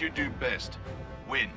you do best. Win.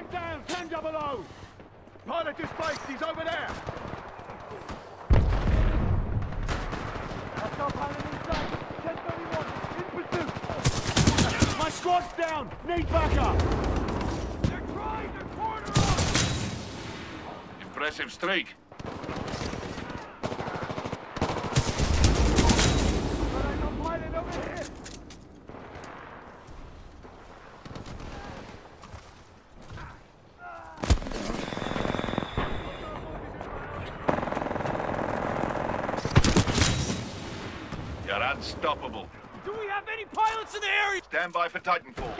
Man down! 10 double O! Pilot displaced! He's over there! That's our pilot inside! 1031! In pursuit! My squad's down! Need backup! They're trying to corner us! Impressive streak. But I got pilot over here! You're unstoppable. Do we have any pilots in the area? Stand by for Titanfall.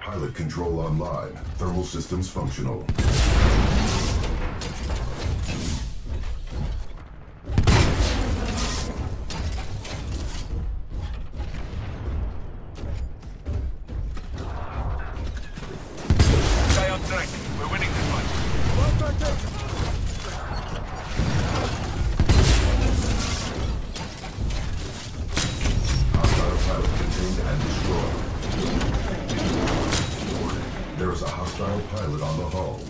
Pilot control online. Thermal systems functional. There is a hostile pilot on the hull.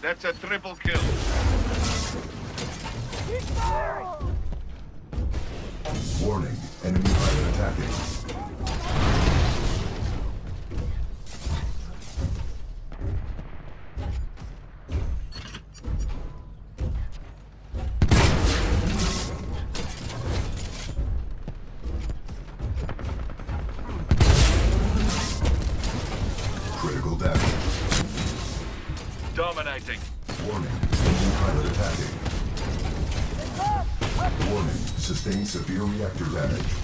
That's a triple kill. Warning, enemy pilot attacking. Dominating. Warning, enemy pilot attacking. Warning, sustained severe reactor damage.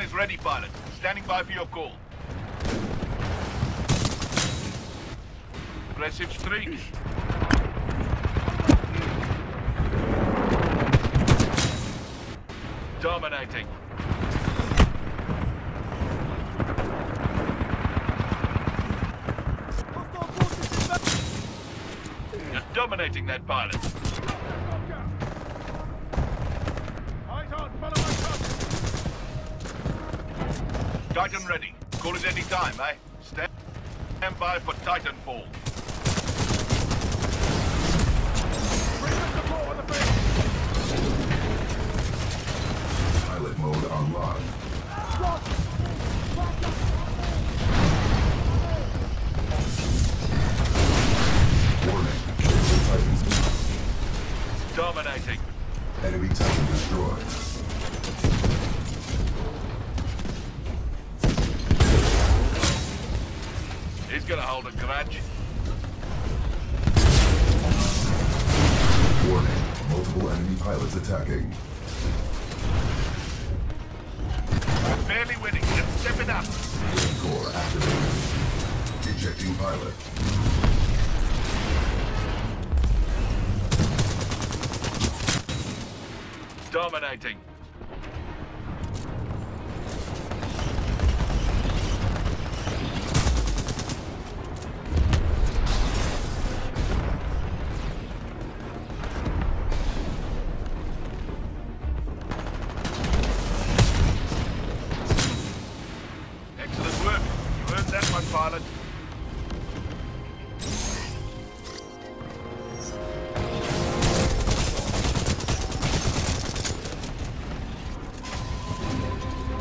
your is ready, pilot. Standing by for your call. Aggressive streak. Dominating. Dominating that pilot. Eyes on, follow my target! Titan ready. Call it any time, eh? Stand, by for Titanfall. Enemy attacking. We're barely winning. Let's step it up. Core activated. Ejecting pilot. Dominating.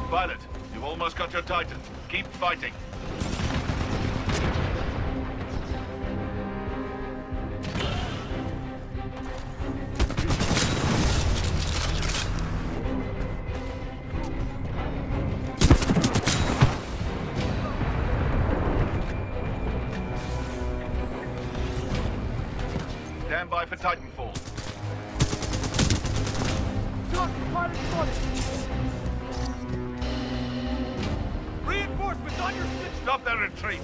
Pilot, you've almost got your Titan. Keep fighting. Stand by for Titanfall. Target pilot spotted! reinforcements on your... Stop that retreat!